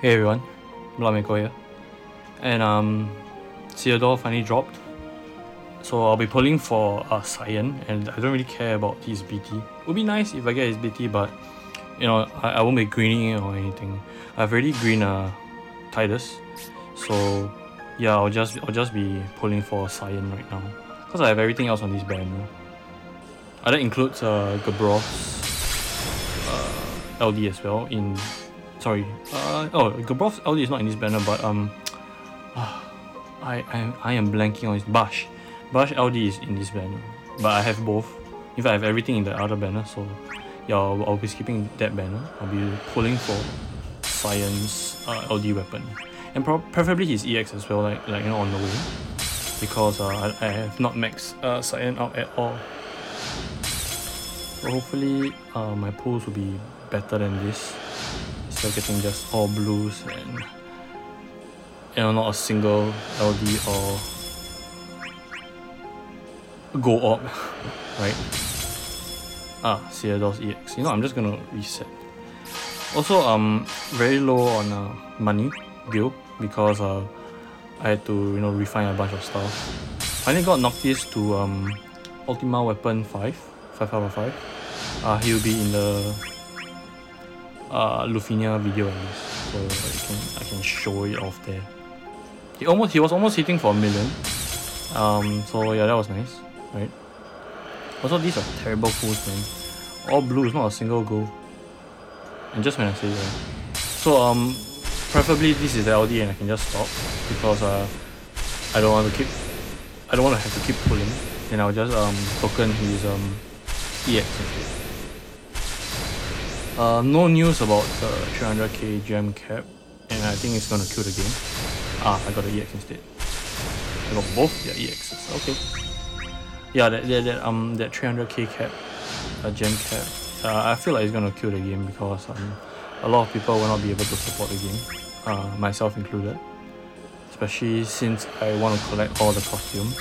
Hey everyone, Bloodmako here. And um, Theodore finally dropped. So I'll be pulling for uh, Cyan, and I don't really care about his BT. It would be nice if I get his BT, but you know, I, I won't be greening it or anything. I've already green uh, Titus, so yeah, I'll just I'll just be pulling for Cyan right now. Because I have everything else on this banner. Uh, that includes uh, Gabranth's uh, LD as well in sorry. Uh, oh, Gabranth's LD is not in this banner, but um, I, I I am blanking on his Basch. Basch LD is in this banner, but I have both. In fact, I have everything in the other banner, so yeah, I'll, I'll be skipping that banner. I'll be pulling for Cyan's uh, LD weapon, and preferably his EX as well, like like you know on the way, because uh, I, I have not maxed uh, Cyan out at all. So hopefully, uh, my pulls will be better than this. Instead of getting just all blues and you know not a single LD or go up, right? Ah, Theodore's EX. You know, I'm just gonna reset. Also, um, very low on uh, money bill because uh, I had to you know refine a bunch of stuff. Finally got Noctis to um, Ultima Weapon 5, 5 out of 5. Uh, he'll be in the uh, Lufenia video at least, so I can I can show it off there. He almost he was almost hitting for a million. Um, so yeah, that was nice, right? Also, these are terrible pools, man. All blue is not a single goal. And just when I say that. So um, preferably this is the LD and I can just stop because uh, I don't want to keep, I don't want to have to keep pulling. And I'll just um token his um EX. Uh, no news about the 300k gem cap, and I think it's gonna kill the game. Ah, I got the EX instead. I got both their EXs. Okay. Yeah, that, that, that um that 300k cap, uh, gem cap. Uh, I feel like it's gonna kill the game because um a lot of people will not be able to support the game, uh, myself included. Especially since I want to collect all the costumes,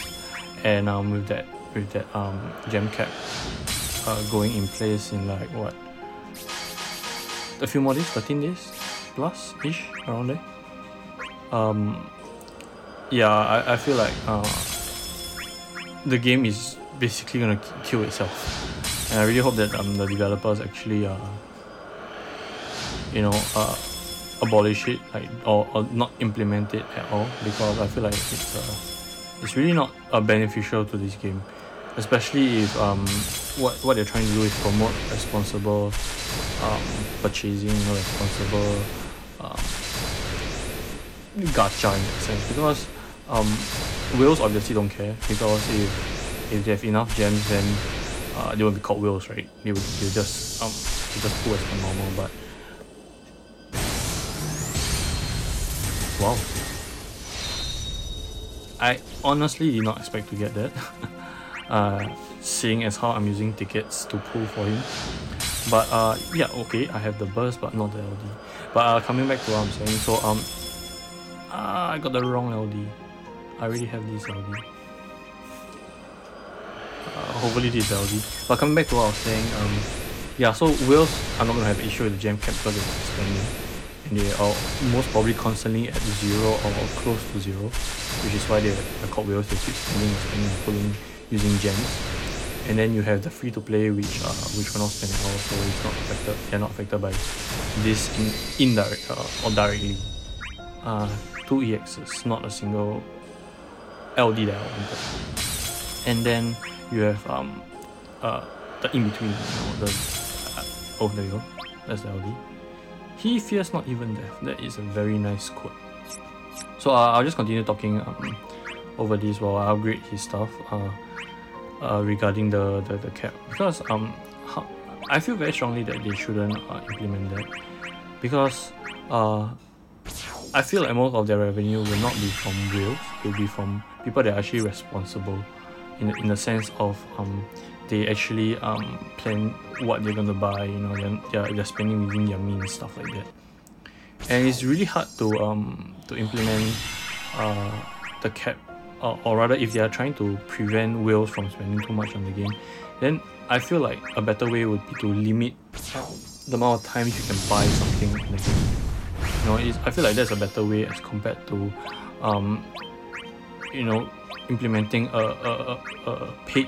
and um with that with that um gem cap uh, going in place in like what a few more days, 13 days plus ish around there. Um, yeah, I, I feel like uh, the game is basically gonna kill itself, and I really hope that um, the developers actually uh, you know uh, abolish it like or, or not implement it at all because I feel like it's uh, it's really not uh, beneficial to this game, especially if um what what they're trying to do is promote responsible um, purchasing, know, responsible um, gacha in that sense. Because um, whales obviously don't care. Because if if they have enough gems then uh, they won't be called whales right? They would they'll just um they just pull as per normal but wow. I honestly did not expect to get that uh, seeing as how I'm using tickets to pull for him. But uh yeah okay I have the burst but not the LD but uh, coming back to what I'm saying so um uh, I got the wrong LD I already have this LD uh, hopefully this LD but coming back to what I was saying um yeah so whales are not gonna have issue with the gem cap because expanding and they are most probably constantly at zero or close to zero which is why they are called whales they keep spending and pulling using gems. And then you have the free to play which uh which will not spend all so it's not affected they're not affected by this in, indirect uh, or directly. Uh two EXs not a single LD that I wanted. And then you have um uh the in between you know the uh, oh there you go. That's the LD he fears not even death. That is a very nice quote. So uh, I'll just continue talking um, over this while I upgrade his stuff. Uh uh, regarding the, the, the cap. Because um how, I feel very strongly that they shouldn't uh, implement that. Because uh I feel like most of their revenue will not be from whales it will be from people that are actually responsible in, in the sense of um they actually um plan what they're gonna buy you know they're, they're, they're spending within their means stuff like that. And it's really hard to um to implement uh the cap or, rather if they are trying to prevent whales from spending too much on the game then I feel like a better way would be to limit the amount of times you can buy something in the game you know, it's, I feel like that's a better way as compared to, um, you know, implementing a, a, a, a paid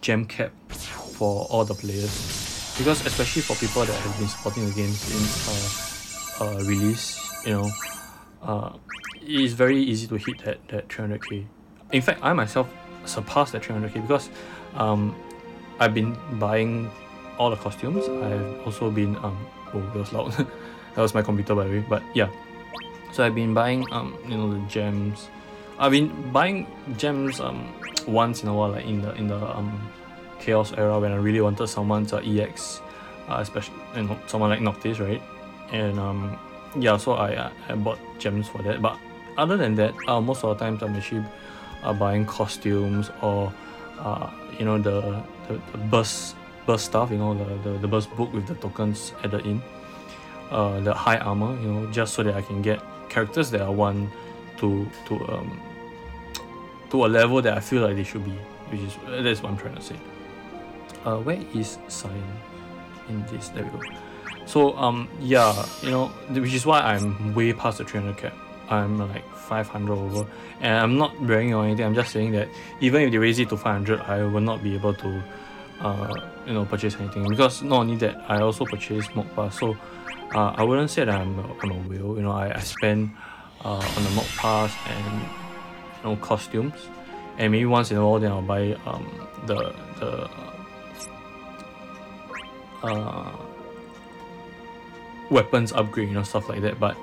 gem cap for all the players. Because especially for people that have been supporting the game since uh, uh, release, you know, uh, it is very easy to hit that, that 300k. In fact, I myself surpassed that 300k because um, I've been buying all the costumes. I've also been um oh that was loud. that was my computer by the way. But yeah. So I've been buying um you know the gems. I've been buying gems um once in a while like in the in the um chaos era when I really wanted someone to EX, uh, especially you know someone like Noctis, right? And um yeah, so I I bought gems for that. But other than that, uh, most of the times I'm actually uh, buying costumes or uh, you know the the, the burst burst stuff, you know the, the the burst book with the tokens added in, uh, the high armor, you know, just so that I can get characters that I want to to um to a level that I feel like they should be, which is that's what I'm trying to say. Uh, where is Cyan in this? There we go. So um yeah, you know, which is why I'm way past the 300 cap. I'm like 500 over, and I'm not bragging or anything. I'm just saying that even if they raise it to 500, I will not be able to, uh, you know, purchase anything because not only that, I also purchase Mog Pass. So, uh, I wouldn't say that I'm I'm a whale. You know, I, I spend uh, on the Mog Pass and you know costumes, and maybe once in a while then I'll buy um the the uh weapons upgrade, you know, stuff like that. But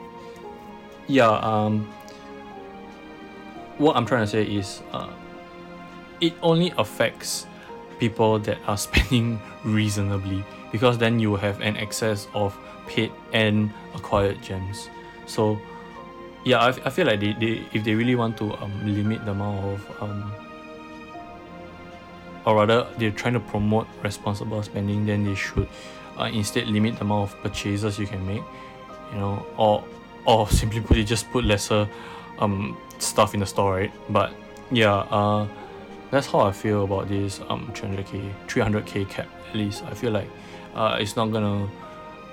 yeah, um, what I'm trying to say is, uh, it only affects people that are spending reasonably because then you have an excess of paid and acquired gems. So yeah, I, I feel like they, they if they really want to um, limit the amount of um, or rather they're trying to promote responsible spending, then they should uh, instead limit the amount of purchases you can make, you know, or or simply put just put lesser um stuff in the store, right? But yeah, uh, that's how I feel about this um 300k, 300k cap at least. I feel like uh, it's not gonna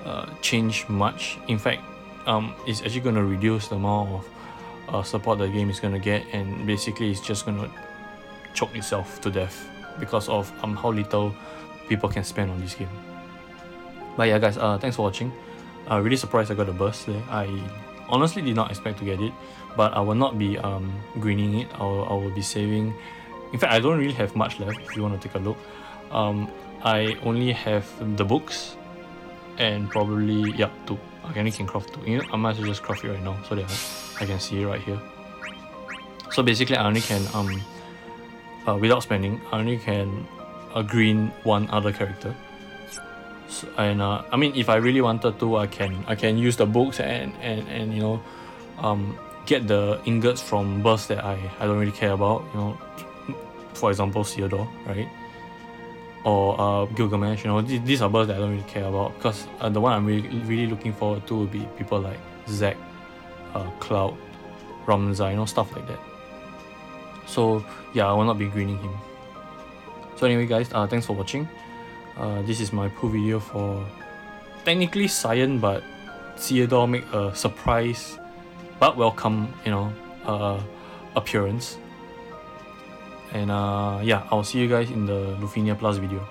uh, change much. In fact, um, it's actually gonna reduce the amount of uh, support the game is gonna get, and basically it's just gonna choke itself to death because of um how little people can spend on this game. But yeah, guys, uh, thanks for watching. Uh, really surprised I got a burst there. I honestly did not expect to get it, but I will not be um, greening it. I will, I will be saving. In fact, I don't really have much left if you want to take a look. Um, I only have the books and probably, yeah, two. I only can craft two. You know, I might as well just craft it right now so that I can see it right here. So basically, I only can, um, uh, without spending, I only can uh, green one other character and uh, I mean if I really wanted to I can I can use the books and and, and you know um, get the ingots from bursts that I, I don't really care about you know for example Theodore right? Or uh, Gilgamesh you know th- these are bursts that I don't really care about because uh, the one I'm really, really looking forward to would be people like Zack uh, Cloud Ramza you know stuff like that. So yeah I will not be greening him. So anyway guys uh, thanks for watching uh, this is my pull video for technically Cyan but Theodore make a surprise but welcome you know uh, appearance. And uh, yeah I'll see you guys in the Lufenia Plus video